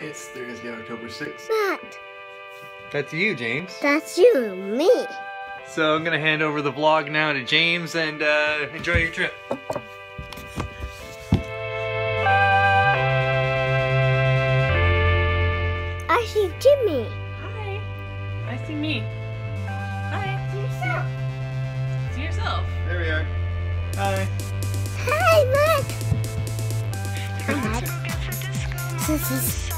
It's Thursday, October 6th. Matt, That's you, James. that's you, me. So I'm gonna hand over the vlog now to James and uh, enjoy your trip. I see Jimmy. Hi. I see me. Hi. See yourself. See yourself. There we are. Hi. Hi, Matt. Hi, Matt. So, so,